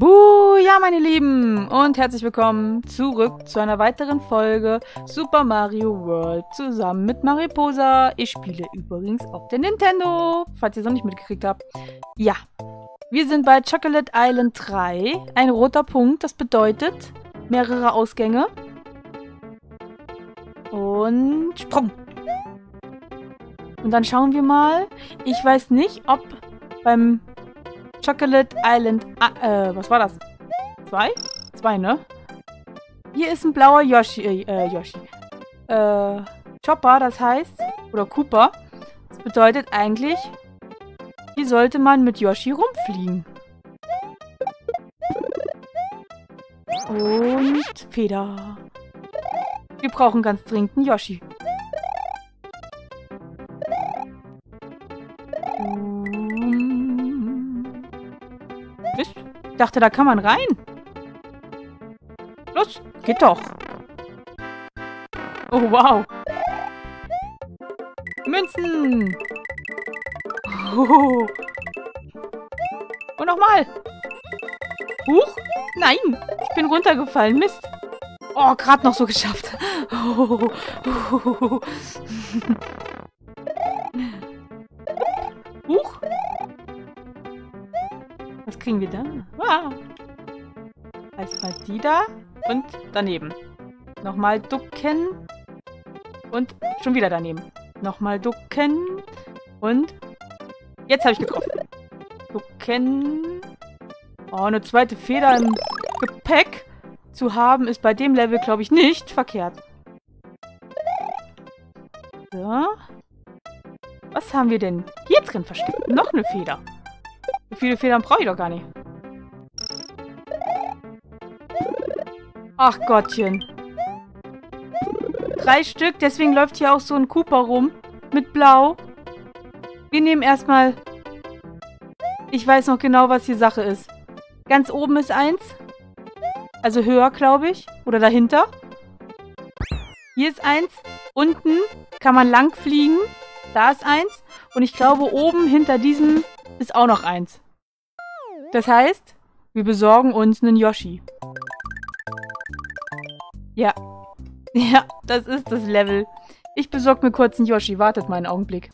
Buh, ja meine Lieben und herzlich willkommen zurück zu einer weiteren Folge Super Mario World zusammen mit Mariposa. Ich spiele übrigens auf der Nintendo, falls ihr es noch nicht mitgekriegt habt. Ja, wir sind bei Chocolate Island 3. Ein roter Punkt, das bedeutet mehrere Ausgänge. Und Sprung. Und dann schauen wir mal. Ich weiß nicht, ob beim Chocolate Island. Ah, äh, was war das? Zwei? Zwei, ne? Hier ist ein blauer Yoshi. Äh, äh, Yoshi. Äh, Chopper, das heißt. Oder Cooper. Das bedeutet eigentlich, hier sollte man mit Yoshi rumfliegen. Und Feder. Wir brauchen ganz dringend einen Yoshi. Dachte, da kann man rein. Los, geht doch. Oh, wow. Münzen. Oh. Und nochmal. Huch. Nein, ich bin runtergefallen. Mist. Oh, gerade noch so geschafft. Oh. Oh. Huch. Was kriegen wir da? Erstmal die da und daneben. Nochmal ducken. Und schon wieder daneben. Nochmal ducken. Und jetzt habe ich getroffen. Ducken. Oh, eine zweite Feder im Gepäck zu haben, ist bei dem Level, glaube ich, nicht verkehrt. So. Was haben wir denn hier drin versteckt? Noch eine Feder. So viele Federn brauche ich doch gar nicht. Ach Gottchen. Drei Stück, deswegen läuft hier auch so ein Cooper rum. Mit Blau. Wir nehmen erstmal... Ich weiß noch genau, was hier Sache ist. Ganz oben ist eins. Also höher, glaube ich. Oder dahinter. Hier ist eins. Unten kann man lang fliegen. Da ist eins. Und ich glaube, oben hinter diesem ist auch noch eins. Das heißt, wir besorgen uns einen Yoshi. Ja. Ja, das ist das Level. Ich besorge mir kurz einen Yoshi. Wartet mal einen Augenblick.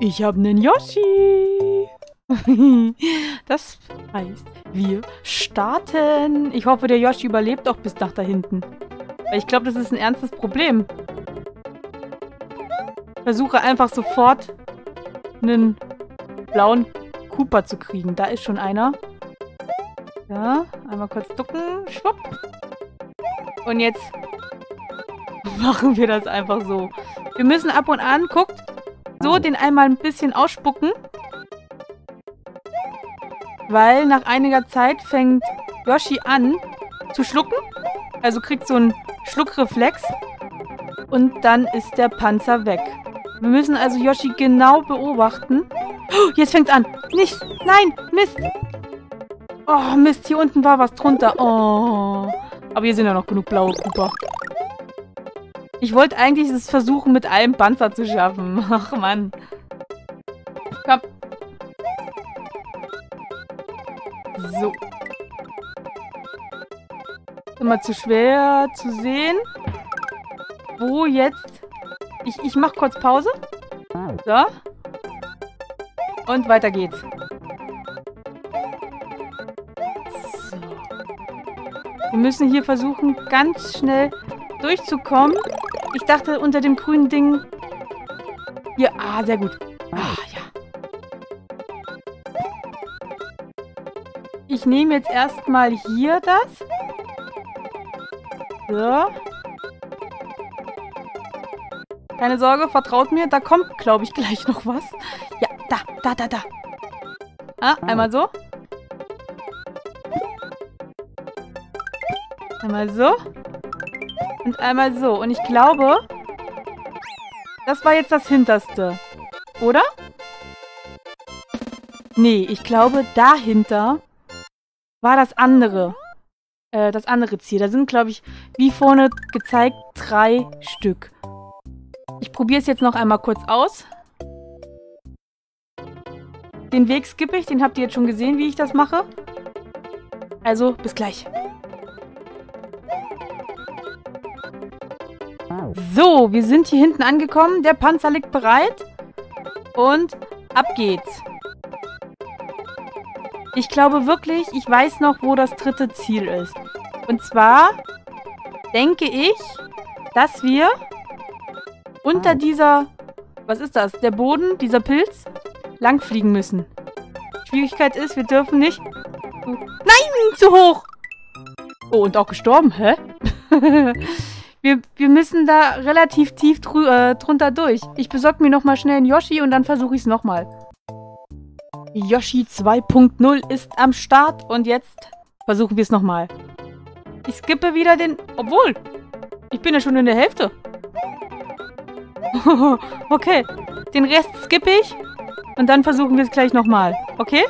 Ich habe einen Yoshi. das heißt, wir starten. Ich hoffe, der Yoshi überlebt auch bis nach da hinten. Weil ich glaube, das ist ein ernstes Problem. Versuche einfach sofort einen blauen Cooper zu kriegen. Da ist schon einer. Ja, einmal kurz ducken. Schwupp. Und jetzt machen wir das einfach so. Wir müssen ab und an, guckt, so den einmal ein bisschen ausspucken. Weil nach einiger Zeit fängt Yoshi an zu schlucken. Also kriegt so einen Schluckreflex. Und dann ist der Panzer weg. Wir müssen also Yoshi genau beobachten. Oh, jetzt fängt's an. Nicht. Nein. Mist. Oh, Mist. Hier unten war was drunter. Oh. Aber hier sind ja noch genug blaue Cooper. Ich wollte eigentlich es versuchen, mit einem Panzer zu schaffen. Ach, Mann. Komm. So. Immer zu schwer zu sehen. Wo jetzt... Ich, ich mach kurz Pause. So. Und weiter geht's. Wir müssen hier versuchen, ganz schnell durchzukommen. Ich dachte, unter dem grünen Ding... Hier, ah, sehr gut. Ah, ja. Ich nehme jetzt erstmal hier das. So. Keine Sorge, vertraut mir. Da kommt, glaube ich, gleich noch was. Ja, da, da, da, da. Ah, einmal so. Einmal so. Und einmal so. Und ich glaube, das war jetzt das Hinterste. Oder? Nee, ich glaube, dahinter war das andere. Äh, das andere Ziel. Da sind, glaube ich, wie vorne gezeigt, drei Stück. Ich probiere es jetzt noch einmal kurz aus. Den Weg skippe ich, den habt ihr jetzt schon gesehen, wie ich das mache. Also, bis gleich. So, wir sind hier hinten angekommen. Der Panzer liegt bereit. Und ab geht's. Ich glaube wirklich, ich weiß noch, wo das dritte Ziel ist. Und zwar denke ich, dass wir unter dieser... Was ist das? Der Boden, dieser Pilz, langfliegen müssen. Schwierigkeit ist, wir dürfen nicht... Nein, zu hoch! Oh, und auch gestorben, hä? wir, wir müssen da relativ tief äh, drunter durch. Ich besorge mir nochmal schnell einen Yoshi und dann versuche ich es nochmal. Yoshi 2.0 ist am Start und jetzt versuchen wir es nochmal. Ich skippe wieder den... Obwohl, ich bin ja schon in der Hälfte. okay, den Rest skippe ich und dann versuchen wir es gleich nochmal. Okay?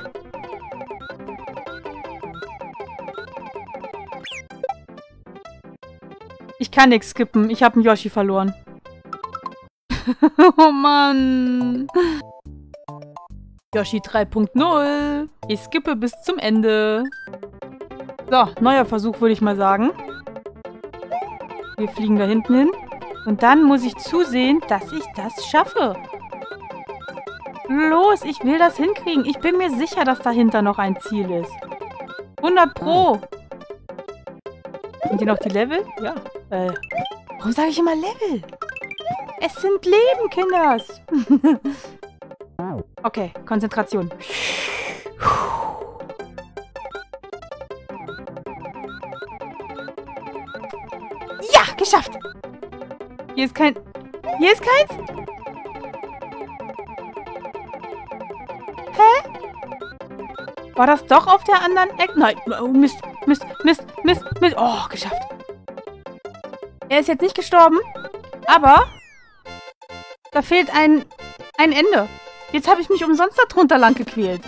Kann nichts skippen. Ich habe einen Yoshi verloren. oh Mann. Yoshi 3.0. Ich skippe bis zum Ende. So, neuer Versuch, würde ich mal sagen. Wir fliegen da hinten hin. Und dann muss ich zusehen, dass ich das schaffe. Los, ich will das hinkriegen. Ich bin mir sicher, dass dahinter noch ein Ziel ist. 100 Pro. Sind hier noch die Level? Ja. Äh, warum sage ich immer Level? Es sind Leben, Kinders. Okay, Konzentration. Ja, geschafft. Hier ist kein... Hier ist keins? Hä? War das doch auf der anderen Ecke? Nein. Oh, Mist, Mist, Mist, Mist, Mist. Oh, geschafft. Er ist jetzt nicht gestorben, aber da fehlt ein, ein Ende. Jetzt habe ich mich umsonst darunter lang gequält.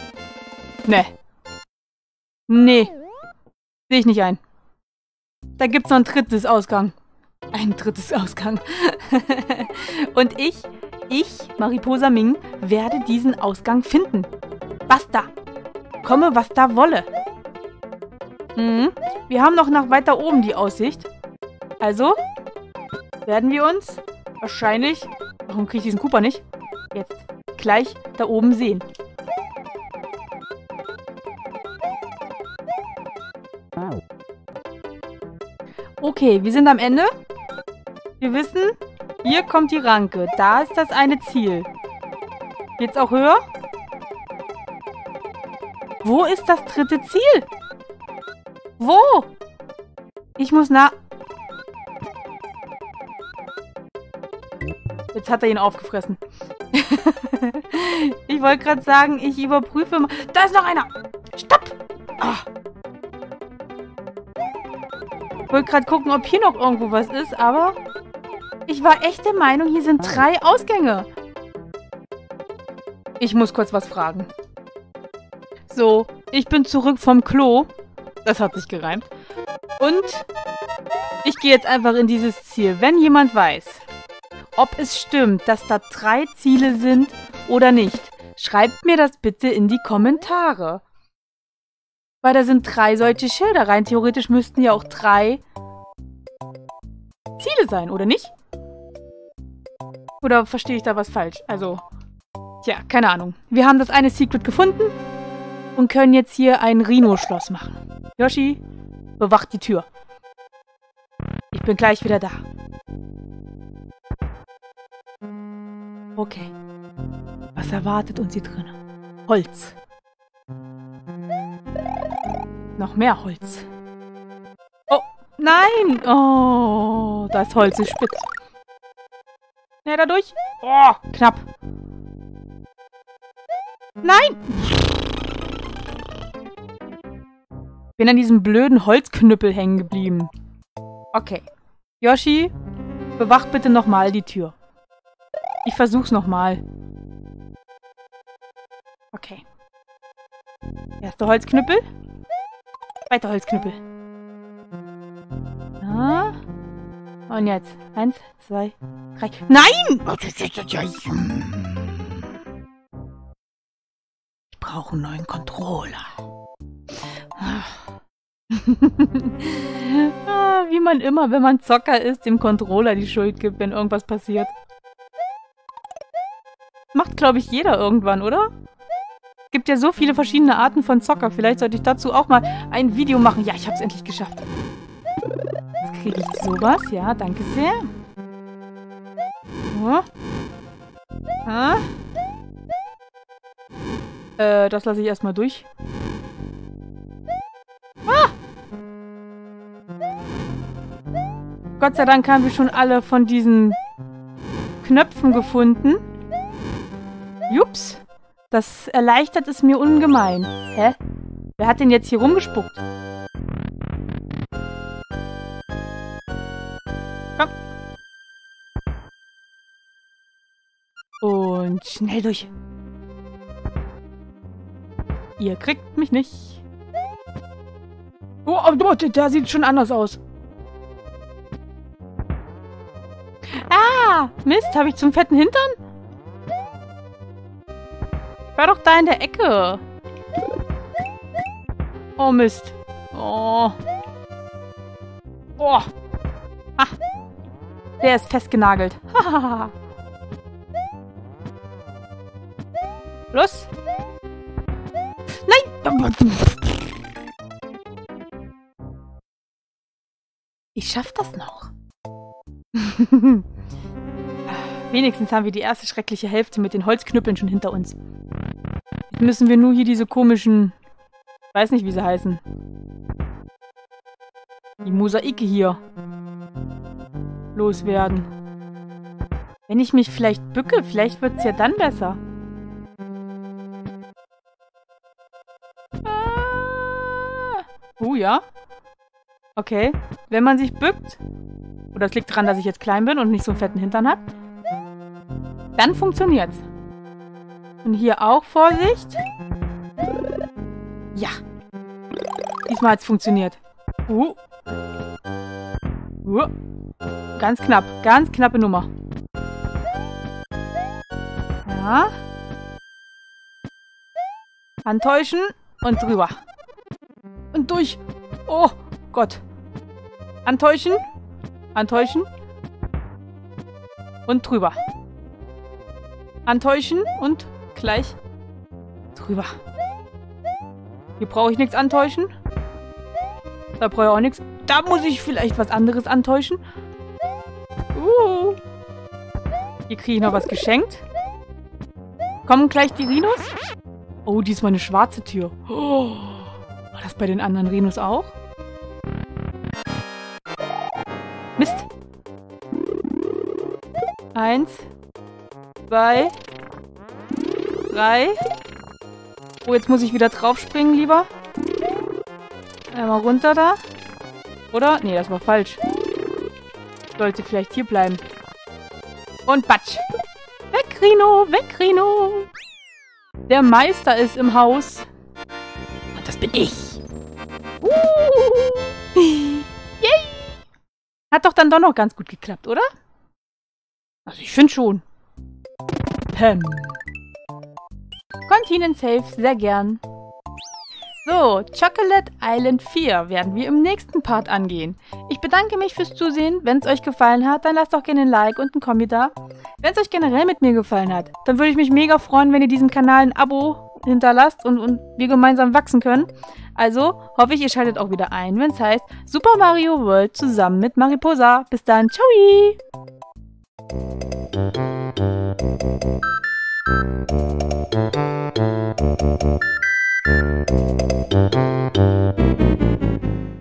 Nee. Nee. Sehe ich nicht ein. Da gibt es noch ein drittes Ausgang. Ein drittes Ausgang. Und ich, ich, Mariposa Ming, werde diesen Ausgang finden. Basta. Komme, was da wolle. Mhm. Wir haben noch nach weiter oben die Aussicht. Also werden wir uns wahrscheinlich... Warum kriege ich diesen Cooper nicht? Jetzt gleich da oben sehen. Okay, wir sind am Ende. Wir wissen, hier kommt die Ranke. Da ist das eine Ziel. Geht's auch höher? Wo ist das dritte Ziel? Wo? Ich muss nach... Jetzt hat er ihn aufgefressen. ich wollte gerade sagen, ich überprüfe mal. Da ist noch einer. Stopp. Ah. Ich wollte gerade gucken, ob hier noch irgendwo was ist, aber ich war echt der Meinung, hier sind drei Ausgänge. Ich muss kurz was fragen. So, ich bin zurück vom Klo. Das hat sich gereimt. Und ich gehe jetzt einfach in dieses Ziel. Wenn jemand weiß, ob es stimmt, dass da drei Ziele sind oder nicht. Schreibt mir das bitte in die Kommentare. Weil da sind drei solche Schilder. Rein theoretisch müssten ja auch drei Ziele sein, oder nicht? Oder verstehe ich da was falsch? Also, tja, keine Ahnung. Wir haben das eine Secret gefunden und können jetzt hier ein Rhino-Schloss machen. Yoshi, bewacht die Tür. Ich bin gleich wieder da. Okay. Was erwartet uns hier drin? Holz. Noch mehr Holz. Oh, nein! Oh, das Holz ist spitz. Schnell da durch. Oh, knapp. Nein! Bin an diesem blöden Holzknüppel hängen geblieben. Okay. Yoshi, bewacht bitte nochmal die Tür. Ich versuch's nochmal. Okay. Erster Holzknüppel. Zweiter Holzknüppel. Ja. Und jetzt. Eins, zwei, drei. Nein! Ich brauche einen neuen Controller. ah, wie man immer, wenn man Zocker ist, dem Controller die Schuld gibt, wenn irgendwas passiert. Glaube ich, jeder irgendwann, oder? Es gibt ja so viele verschiedene Arten von Zocker. Vielleicht sollte ich dazu auch mal ein Video machen. Ja, ich habe es endlich geschafft. Jetzt kriege ich sowas. Ja, danke sehr. So. Ah. Äh, das lasse ich erstmal durch. Ah! Gott sei Dank haben wir schon alle von diesen Knöpfen gefunden. Jups. Das erleichtert es mir ungemein. Hä? Wer hat denn jetzt hier rumgespuckt? Komm. Und schnell durch. Ihr kriegt mich nicht. Oh, oh, der sieht schon anders aus. Ah, Mist, habe ich zum fetten Hintern? War doch da in der Ecke. Oh, Mist. Oh. Oh. Ah. Der ist festgenagelt. Los. Nein! Ich schaff das noch. Wenigstens haben wir die erste schreckliche Hälfte mit den Holzknüppeln schon hinter uns. Müssen wir nur hier diese komischen... Weiß nicht, wie sie heißen. Die Mosaike hier. Loswerden. Wenn ich mich vielleicht bücke, vielleicht wird es ja dann besser. Ah. Oh ja. Okay. Wenn man sich bückt, oder es liegt daran, dass ich jetzt klein bin und nicht so einen fetten Hintern habe, dann funktioniert's. Und hier auch Vorsicht. Ja. Diesmal hat's funktioniert. Uh. Uh. Ganz knapp. Ganz knappe Nummer. Ja. Antäuschen und drüber. Und durch. Oh Gott. Antäuschen. Antäuschen. Und drüber. Antäuschen und gleich drüber. Hier brauche ich nichts antäuschen. Da brauche ich auch nichts. Da muss ich vielleicht was anderes antäuschen. Uh. Hier kriege ich noch was geschenkt. Kommen gleich die Rhinos? Oh, diesmal eine schwarze Tür. Oh. War das bei den anderen Rhinos auch? Mist. Eins. Zwei. Drei. Oh, jetzt muss ich wieder draufspringen, lieber. Einmal runter da. Oder? Nee, das war falsch. Sollte vielleicht hier bleiben. Und batsch. Weg, Rino, weg, Rino. Der Meister ist im Haus. Und das bin ich. Uh. Yay. Hat doch dann doch noch ganz gut geklappt, oder? Also ich finde schon. Pam. Continent Safe, sehr gern. So, Chocolate Island 4 werden wir im nächsten Part angehen. Ich bedanke mich fürs Zusehen. Wenn es euch gefallen hat, dann lasst doch gerne ein Like und ein Kommi da. Wenn es euch generell mit mir gefallen hat, dann würde ich mich mega freuen, wenn ihr diesem Kanal ein Abo hinterlasst und, und wir gemeinsam wachsen können. Also hoffe ich, ihr schaltet auch wieder ein, wenn es heißt Super Mario World zusammen mit Mariposa. Bis dann, ciao! Thank you.